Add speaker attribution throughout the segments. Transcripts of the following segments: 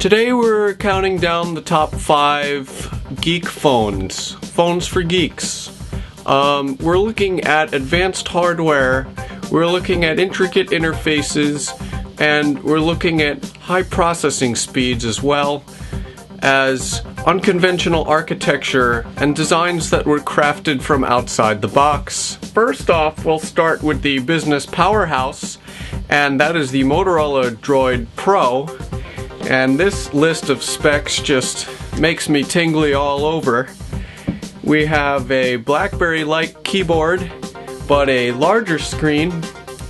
Speaker 1: Today we're counting down the top five geek phones. Phones for geeks. Um, we're looking at advanced hardware, we're looking at intricate interfaces, and we're looking at high processing speeds as well as unconventional architecture and designs that were crafted from outside the box. First off, we'll start with the business powerhouse, and that is the Motorola Droid Pro. And this list of specs just makes me tingly all over. We have a BlackBerry-like keyboard, but a larger screen.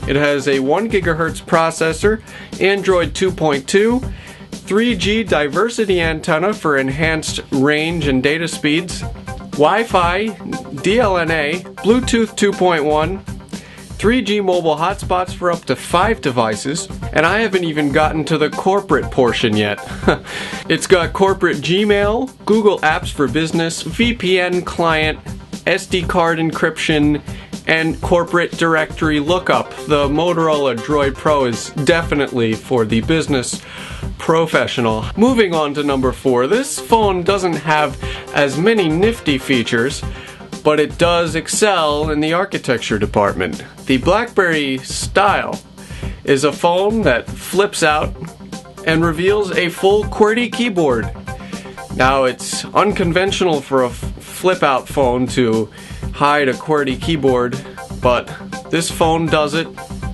Speaker 1: It has a 1 gigahertz processor, Android 2.2, 3G diversity antenna for enhanced range and data speeds, Wi Fi, DLNA, Bluetooth 2.1, 3G mobile hotspots for up to 5 devices, and I haven't even gotten to the corporate portion yet. it's got corporate Gmail, Google Apps for Business, VPN client, SD card encryption, and corporate directory lookup. The Motorola Droid Pro is definitely for the business professional. Moving on to number four, this phone doesn't have as many nifty features, but it does excel in the architecture department. The BlackBerry Style is a phone that flips out and reveals a full QWERTY keyboard. Now, it's unconventional for a flip out phone to hide a QWERTY keyboard, but this phone does it,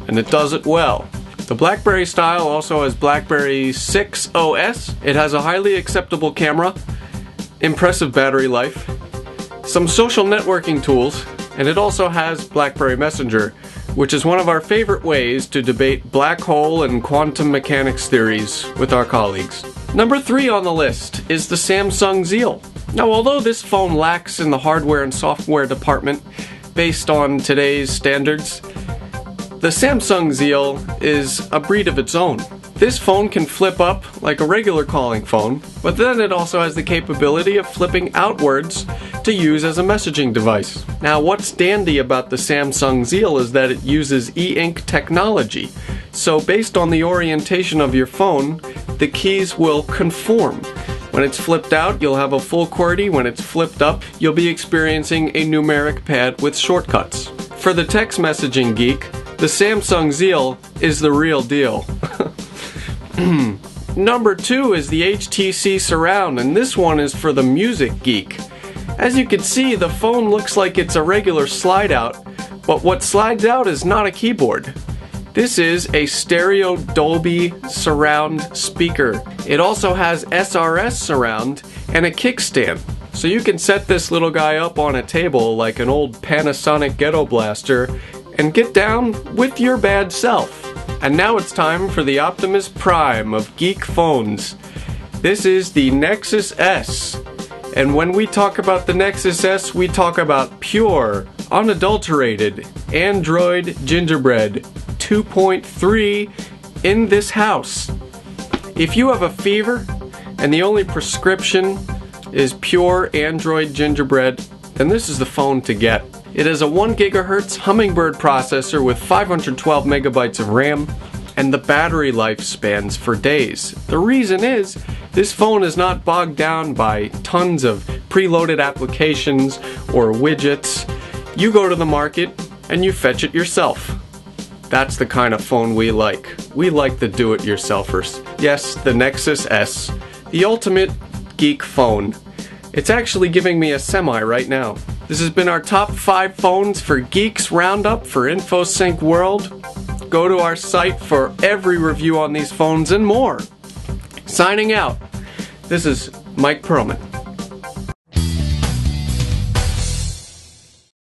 Speaker 1: and it does it well. The BlackBerry style also has BlackBerry 6 OS. It has a highly acceptable camera, impressive battery life, some social networking tools, and it also has BlackBerry Messenger, which is one of our favorite ways to debate black hole and quantum mechanics theories with our colleagues. Number three on the list is the Samsung Zeal. Now, although this phone lacks in the hardware and software department based on today's standards, the Samsung Zeal is a breed of its own. This phone can flip up like a regular calling phone, but then it also has the capability of flipping outwards to use as a messaging device. Now, what's dandy about the Samsung Zeal is that it uses e ink technology. So, based on the orientation of your phone, the keys will conform. When it's flipped out, you'll have a full QWERTY. When it's flipped up, you'll be experiencing a numeric pad with shortcuts. For the text messaging geek, the Samsung Zeal is the real deal. Number two is the HTC Surround, and this one is for the music geek. As you can see, the phone looks like it's a regular slide out, but what slides out is not a keyboard. This is a stereo Dolby surround speaker. It also has SRS surround and a kickstand. So you can set this little guy up on a table like an old Panasonic Ghetto Blaster and get down with your bad self. And now it's time for the Optimus Prime of geek phones. This is the Nexus S. And when we talk about the Nexus S, we talk about pure, unadulterated Android gingerbread 2.3 in this house. If you have a fever and the only prescription is pure Android gingerbread, then this is the phone to get. It has a 1 gigahertz Hummingbird processor with 512 megabytes of RAM, and the battery life spans for days. The reason is, this phone is not bogged down by tons of preloaded applications or widgets. You go to the market and you fetch it yourself. That's the kind of phone we like. We like the do it yourselfers. Yes, the Nexus S, the ultimate geek phone. It's actually giving me a semi right now. This has been our top five phones for Geeks Roundup for InfoSync World. Go to our site for every review on these phones and more. Signing out. This is Mike Perlman.